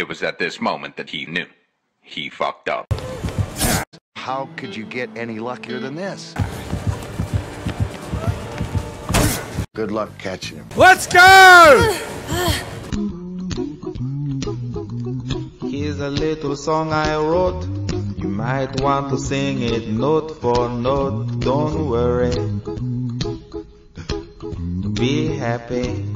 It was at this moment that he knew. He fucked up. How could you get any luckier than this? Good luck catching him. Let's go! Here's a little song I wrote. You might want to sing it note for note. Don't worry. Be happy.